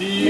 Yeah.